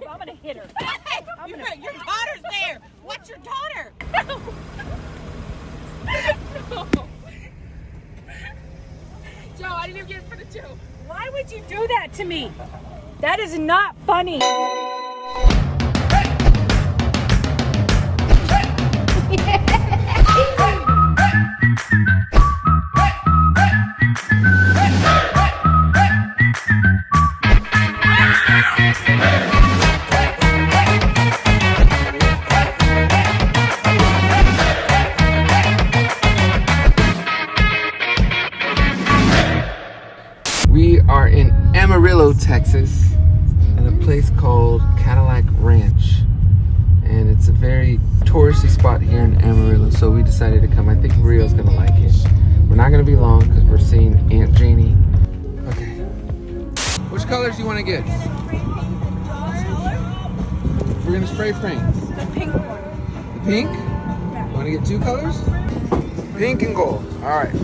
move. I'm gonna hit her. Your, gonna- your daughter's there. What's your daughter? Joe, I didn't even get in front of Joe. Why would you do that to me? That is not funny. We Texas, at a place called Cadillac Ranch. And it's a very touristy spot here in Amarillo, so we decided to come. I think Rio's gonna like it. We're not gonna be long because we're seeing Aunt Janie. Okay. Which colors do you want to get? We're gonna spray paint. The pink one. The pink? Want to get two colors? Pink and gold. All right,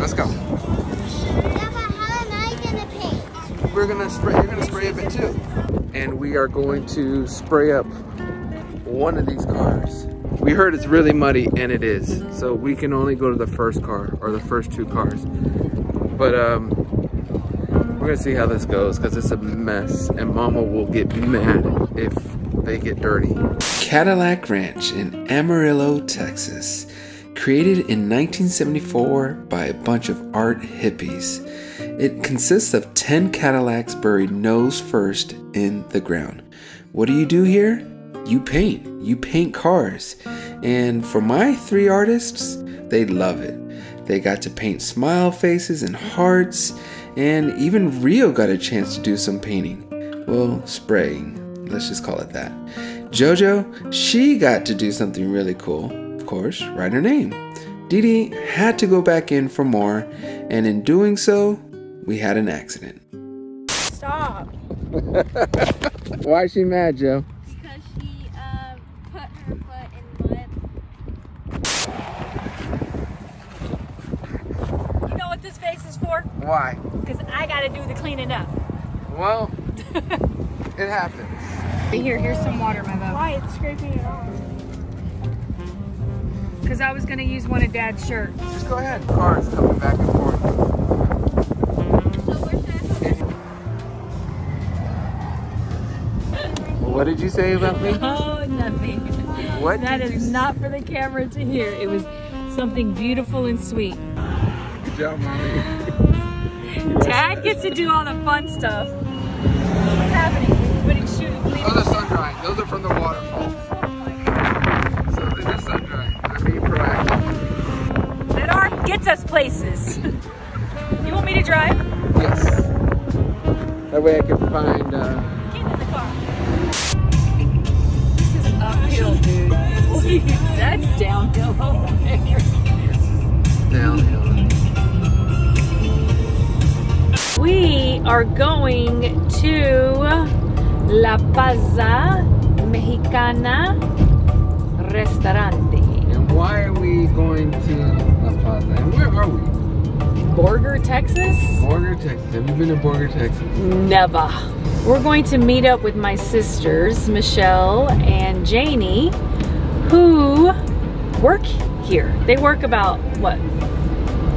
let's go. Yeah, but how am I gonna paint? We're gonna spray. You're gonna spray a bit too. And we are going to spray up one of these cars. We heard it's really muddy, and it is. So we can only go to the first car or the first two cars. But um, we're gonna see how this goes because it's a mess, and Mama will get mad if they get dirty. Cadillac Ranch in Amarillo, Texas. Created in 1974 by a bunch of art hippies. It consists of 10 Cadillacs buried nose first in the ground. What do you do here? You paint. You paint cars. And for my three artists, they love it. They got to paint smile faces and hearts, and even Rio got a chance to do some painting. Well, spraying. Let's just call it that. Jojo, she got to do something really cool. Of course, write her name. Dee had to go back in for more, and in doing so, we had an accident. Stop. Why is she mad, Joe? Because she uh, put her foot in mud. You know what this face is for? Why? Because I gotta do the cleaning up. Well, it happens. Here, here's some water, my love. Why it's scraping it off? Because I was gonna use one of Dad's shirts. Just go ahead. Cars coming back What did you say about me? Oh, nothing. What That is not for the camera to hear. It was something beautiful and sweet. Good job, mommy. Dad gets to do all the fun stuff. What's happening? Everybody's shooting. Those are sun drying. Those are from the waterfalls. So they're just sun drying. I'm being proactive. That art gets us places. you want me to drive? Yes. That way I can find. Uh, is uphill, dude. That's downhill downhill. We are going to La Paza Mexicana Restaurante. And why are we going to La Paz? And where are we? Borger, Texas? Borger, Texas. Have you been to Borger, Texas? Never. We're going to meet up with my sisters, Michelle and Janie, who work here. They work about, what,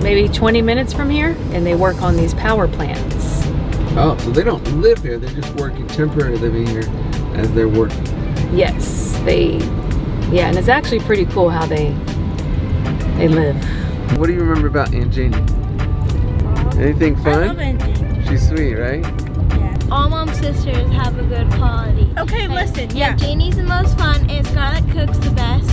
maybe 20 minutes from here? And they work on these power plants. Oh, so they don't live here. They're just working, temporary living here as they're working. Yes, they, yeah, and it's actually pretty cool how they, they live. What do you remember about Aunt Janie? Anything fun? anything. She's sweet, right? All mom's sisters have a good quality. Okay, listen, yeah. Janie's the most fun, and Scarlett cooks the best.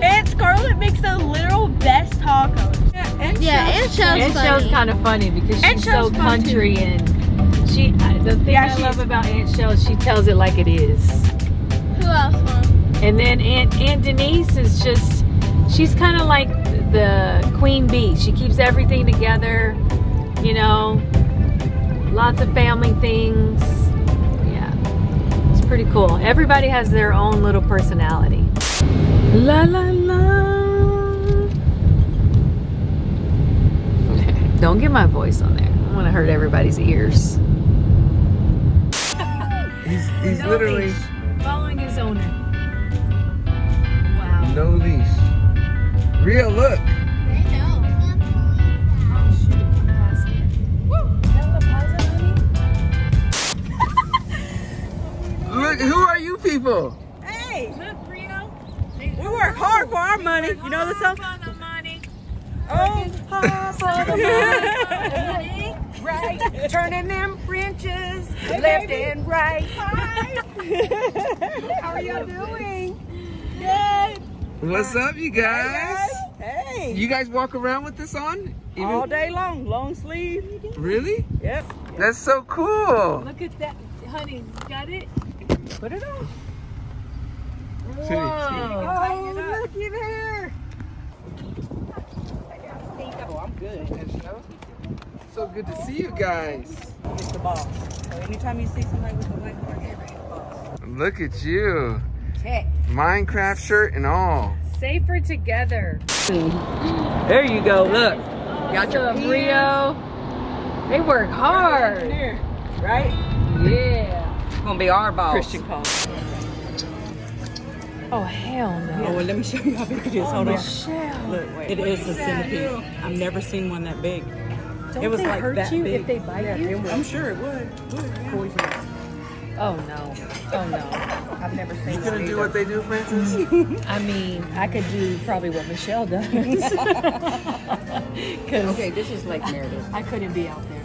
And Scarlett makes the literal best tacos. Yeah, and Yeah, Shell's- and Shell's Aunt funny. Shell's kind of funny because she's so Shell's fun, too. country and she, the thing Yeah, I she love about Aunt Shell, is she tells it like it is. Who else, mom? And then Aunt, Aunt Denise is just, she's kind of like the queen bee. She keeps everything together, you know, lots of family things. Yeah, it's pretty cool. Everybody has their own little personality. La la la. Don't get my voice on there. I want to hurt everybody's ears. He's, he's No literally leash. Following his owner. Wow. no leash. Real look. Look, who are you people? Hey, Look, Rio. we work hard for our money. You know the song? Oh, hard For the money. Oh, Right, turning them wrenches left and right. Hi. How are y'all doing? Good. What's up, you guys? Hey. You guys walk around with this on? Even- All day long, long sleeve. Really? Yep. That's so cool. Look at that, honey. Got it? Put it on. City. Oh, looky there. Oh, I'm good. So good to see you guys. It's the boss. So anytime you see somebody with a white mark, everybody boss. Look at you. Tech. Minecraft shirt and all. Safer together. There you go. Look. Got your Rio. They work hard. Right? Yeah. It's gonna be our boss. Christian call. Oh hell Oh, no. well, let me show you how big it is. Oh, Hold on. Michelle. Look, it is a centipede. I've never seen one that big. Don't it was they like hurt that you big. if they bite Yeah, you? I'm sure it would. would yeah. Poisonous. Oh no. Oh no. I've never seen You that. gonna do what they do, Frances? I mean, I could do probably what Michelle does. Because Okay, this is Lake Meredith. I couldn't be out there.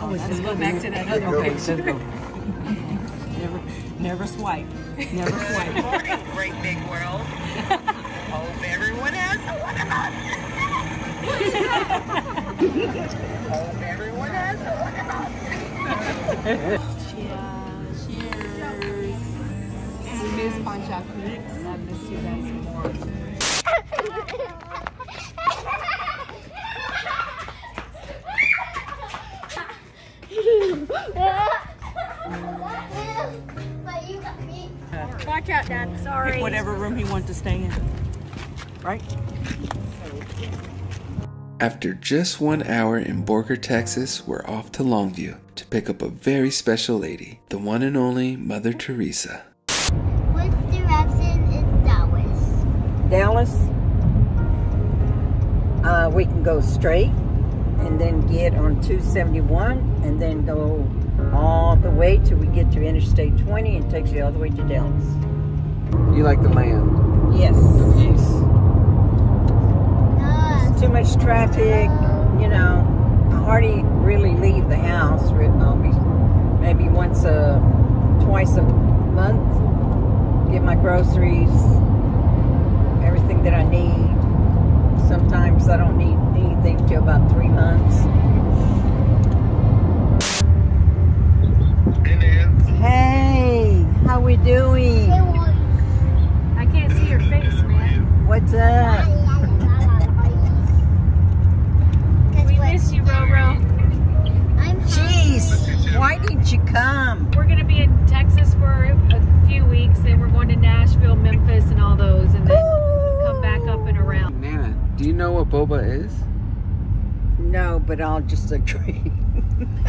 Oh, oh let's go back to that other Okay, picture. Never, swipe. Never swipe. Great big world. Hope everyone has a. Hope everyone has a. Miss Pancha. I miss you guys more. Watch out, Dad. Sorry. Pick whatever room he wants to stay in. Right? After just one hour in Borger, Texas, we're off to Longview to pick up a very special lady, the one and only Mother Teresa. What direction is Dallas? Dallas, uh, we can go straight and then get on 271 and then go all the way till we get to Interstate 20 and takes you all the way to Dallas. You like the land, Yes. the peace. Uh, Too much traffic, you know. I hardly really leave the house. Re- I'll be maybe once a, twice a month, get my groceries, everything that I need. Sometimes I don't need anything till about three months. Hey, how we doing? it was. I can't see your face, man. What's up? We miss you, Roro. I'm Jeez, why didn't you come? We're gonna be in Texas for a few weeks, then we're going to Nashville, Memphis, and all those, and then come back up and around. Nana, do you know what boba is? No, but I'll just agree.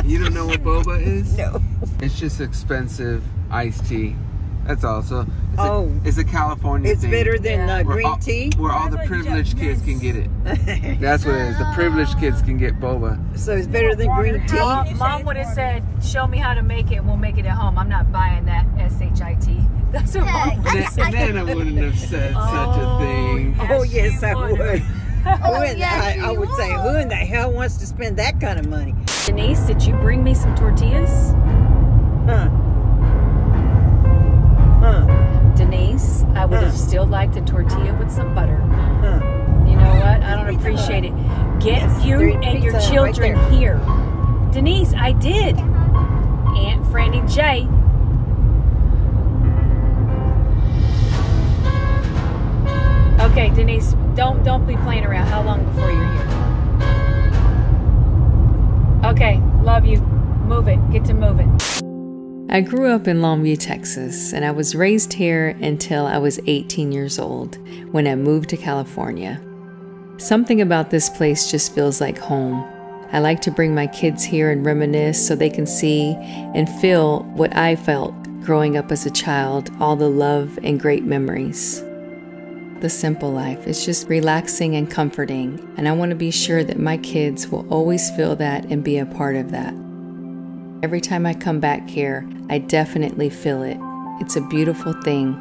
You don't know what boba is? no. It's just expensive iced tea. That's all. So it's, Oh. a, it's a California It's thing. better than uh, green all, tea. Where all the privileged kids can get it. That's what it is. The privileged kids can get boba. so it's better than green tea. Mom, Mom would have said, "Show me how to make it, and we'll make it at home." I'm not buying that shit. That's what Mom would have Na- said. Nana wouldn't have said such a thing. Oh yes, I would. Who in, yes, I, I you would say, who in the hell wants to spend that kind of money? Denise, did you bring me some tortillas? Huh? Huh? I would have Huh. still liked a tortilla with some butter. Huh? You know what? I don't appreciate it. Get Yes, you and your pizza right children here. Denise, I did. Aunt Franny J. Okay, Denise, don't don't be playing around. How long before you're here? Okay, love you. Move it. Get to moving. I grew up in Longview, Texas, and I was raised here until I was 18 years old when I moved to California. Something about this place just feels like home. I like to bring my kids here and reminisce so they can see and feel what I felt growing up as a child, all the love and great memories. The simple life is just relaxing and comforting, and I want to be sure that my kids will always feel that and be a part of that. Every time I come back here, I definitely feel it. It's a beautiful thing.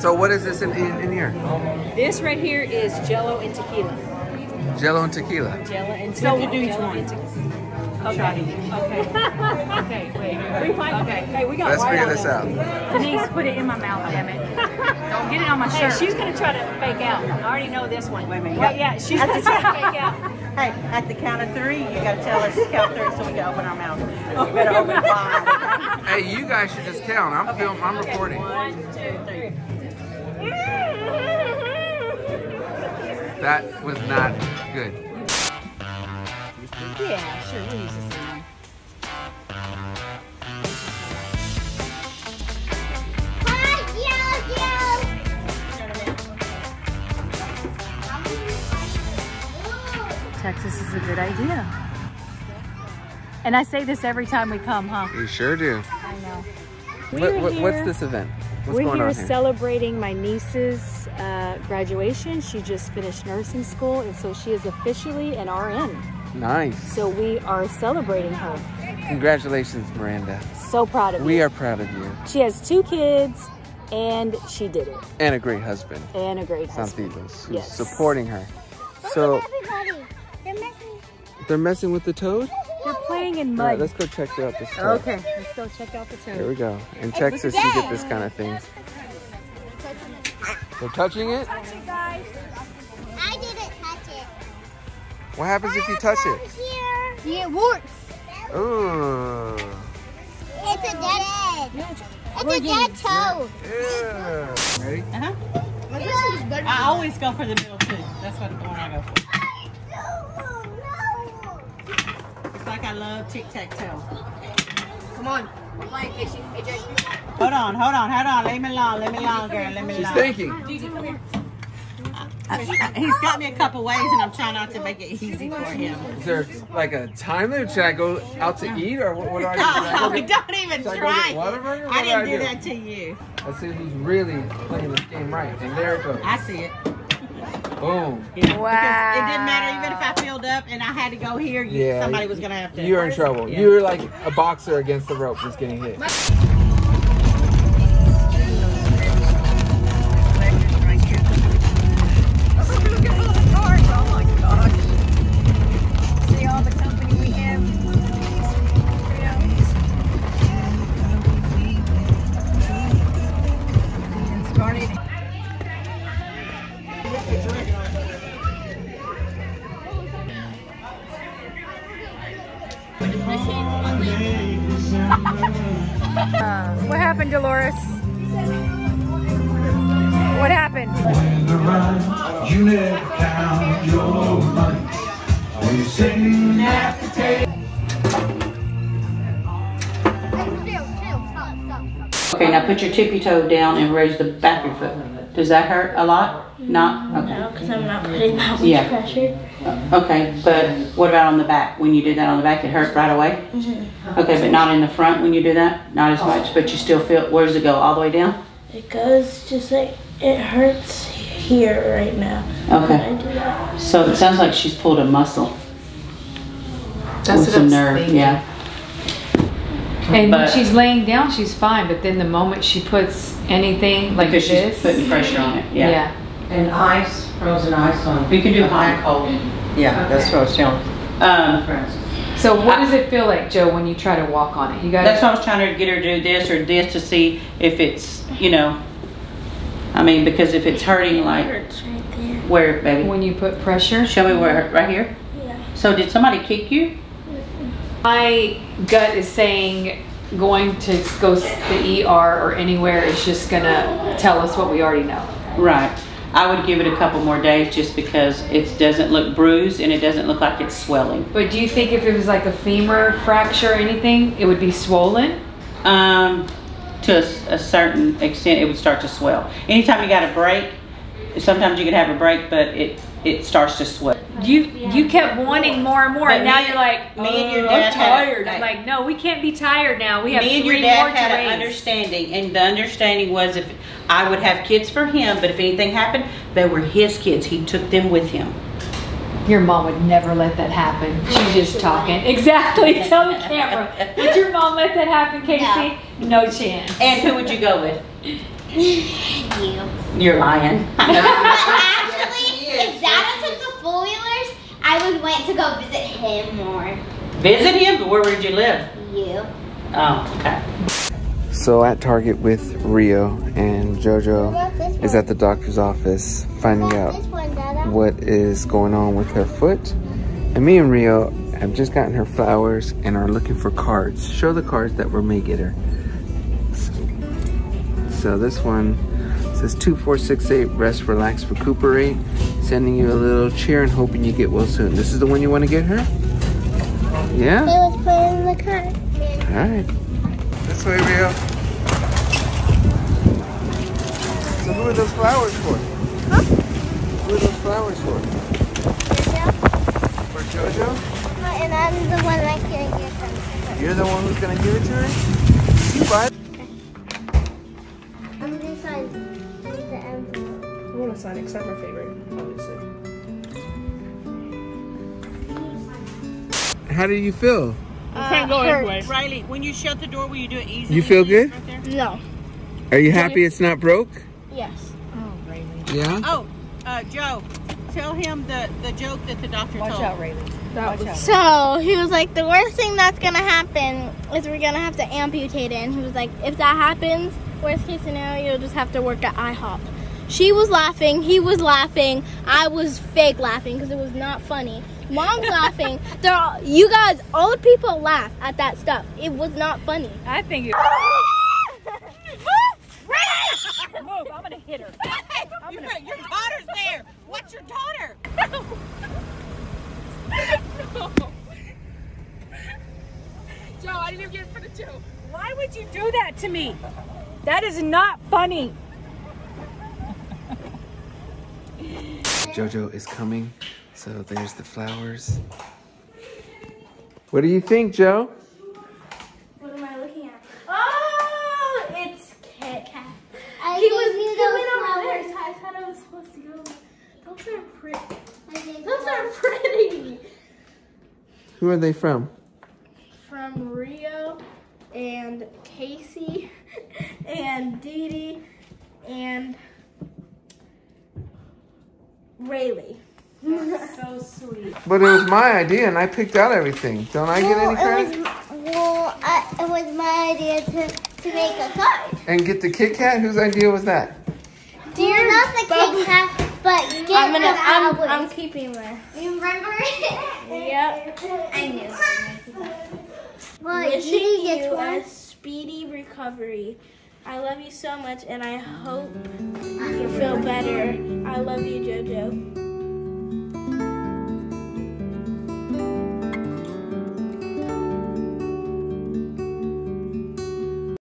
So what is this in, in, in here? This right here is Jello and tequila. Jello and tequila. Jello and tequila. So we do each one. Okay. Okay. okay. Wait. Okay. Hey, we got. Let's white figure this out. Denise, put it in my mouth, damn it. Don't get it on my shirt. Hey, she's gonna try to fake out. I already know this one. Wait a minute. Wait, yeah, she's gonna try to fake out. Hey, at the count of three, you gotta tell us to count three so we can open our mouth. You better open wide. Hey, you guys should just count. I'm filming. I'm recording. One, two, three. That was not good. Yeah, sure. We'll use the same one. Texas is a good idea. And I say this every time we come, huh? You sure do. I know. What, what, what's this event? What's We're going here on here? celebrating my niece's uh, graduation. She just finished nursing school, and so she is officially an RN. Nice. So we are celebrating her. Congratulations, Miranda. So proud of We you. We are proud of you. She has two kids, and she did it. And a great husband, And a great husband. Santitos, who's Yes. supporting her. So they're messing with the toad? They're playing in mud. All right, mud. let's go check out this toad. Okay, let's go check out the toad. Here we go. In Texas, you get this kind of thing. They're touching it? I didn't touch it. What happens if you touch it? Here. You get warts. Ooh. It's a dead. It's a dead toad. Yeah. Ready? Uh-huh. I always go for the middle too. That's what the one I go for. It's like I love tic-tac-toe. Come on. Play, Casey. AJ. Hold on, hold on, hold on. Leave me alone, leave me alone, girl. Leave me She's alone. thinking. I- I- uh, uh, he's got me a couple ways and I'm trying not to make it easy for him. Is there like a time limit? Should I go out to eat or what, what do I do? Should I go Oh, get- don't even should I try. get I didn't I do do? that to you. Let's see who's really playing this game right. And there it goes. I see it. Boom. Yeah, Because it didn't matter even if I filled up and I had to go here, you, Yeah. somebody was gonna have to. You're in trouble. Yeah. You're like a boxer against the rope just getting hit. Uh, what happened, Dolores? What happened? You never count your money. You're sitting at the table. Okay, now put your tippy toe down and raise the back of your foot. Does that hurt a lot? Not? Okay. No, Because I'm not putting that much Yeah. pressure. Okay, but what about on the back? When you did that on the back, it hurt right away? Mhm. Okay, but not in the front when you do that? Not as much, but you still feel, where does it go? All the way down? It goes just like, it hurts here right now. Okay. I do that. So it sounds like she's pulled a muscle. That's with what some I was nerve, thinking. yeah. And when she's laying down, she's fine, but then the moment she puts anything like Because she's this, putting pressure on it, yeah. yeah. And ice, frozen ice on. You can do hot and cold. Yeah, that's what I was telling. Um, So what does it feel like, Joe, when you try to walk on it? You got That's why I was trying to get her to do this or this to see if it's, you know, I mean, because if it's hurting It like, hurts right there. where, baby? when you put pressure. Show me where, right here? Yeah. So did somebody kick you? My gut is saying going to go the ER or anywhere is just gonna tell us what we already know. Right. I would give it a couple more days just because it doesn't look bruised and it doesn't look like it's swelling. But do you think if it was like a femur fracture or anything, it would be swollen? Um, to a certain extent, it would start to swell. Anytime you got a break, sometimes you can have a break, but it it starts to swell. You you kept wanting more and more, But and now me- you're like, me and your "Oh, dad I'm tired. I'm like, no, we can't be tired now. We have Me and three your dad to had an understanding, and the understanding was if I would have kids for him, but if anything happened, they were his kids. He took them with him. Your mom would never let that happen. Oh, She's just talking. Exactly. Tell the camera. Would your mom let that happen, Casey? No, chance. And who would you go with? You. You're lying. Actually, if Dada took the four wheelers, I would want to go visit him more. Visit him, but where would you live? You. Oh, okay. So at Target with Rio and JoJo is at the doctor's office finding out one, what is going on with her foot. And me and Rio have just gotten her flowers and are looking for cards. Show the cards that we may get her. So this one says 2468 rest, relax, recuperate. Sending you a little cheer and hoping you get well soon. This is the one you want to get her? Yeah? was put in the car. Alright. This way, Rio. So who are those flowers for? Huh? Who are those flowers for? For Jojo? And I'm the one that's gonna get them. You're the one who's gonna give it to her? I want to sign it because favorite, obviously. How do you feel? Can't go anyway. Riley, when you shut the door, will you do it easily? You feel good? Right? No. Are you happy it's not broke? Yes. Oh, Riley. Yeah? Oh, uh, Joe, tell him the, the joke that the doctor told. That was So he was like, the worst thing that's gonna happen is we're gonna have to amputate it. And he was like, if that happens, worst case scenario, you'll just have to work at IHOP. She was laughing, he was laughing, I was fake laughing because it was not funny. Mom's laughing. They're all, you guys, all the people laugh at that stuff. It was not funny. I think it. Move, I'm gonna hit her. Your, your daughter's there. What's your daughter? No. Joe, I didn't even get in front of Joe. Why would you do that to me? That is not funny. Jojo is coming. So there's the flowers. What do you think, Joe? What am I looking at? Oh, it's Kit Kat. I He gave was you he those went over there, flowers. so I thought I was supposed to go. Those are pretty. Those are pretty. Who are they from? From Rio and Casey and Dee Dee and Rayleigh. So sweet. But it was my idea and I picked out everything. Don't I get any Well, it credit? was, well, I, it was my idea to, to make a card. And get the Kit Kat? Whose idea was that? Dear not the Kit Kat, but get I'm gonna. the I'm. album. I'm keeping this. You remember it? Yep. I knew. Well, Wishing Edie gets you one. a speedy recovery. I love you so much, and I hope you feel better. I love you, JoJo.